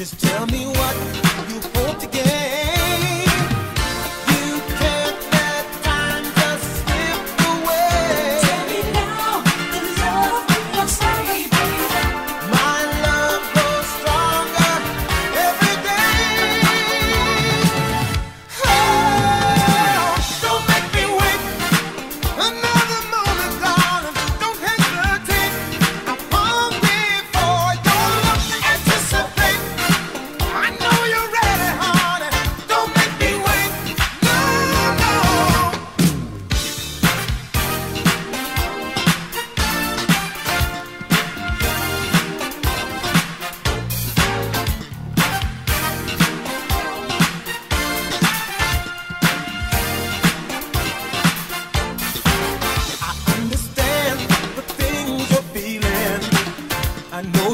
Just tell me what you hope to get.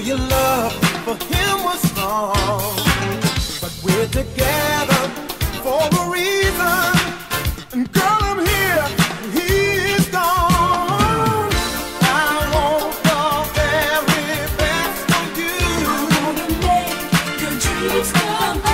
your love for him was strong. But we're together for a reason. And girl, I'm here, and he gone. I want the very best you. Wanna make your dreams come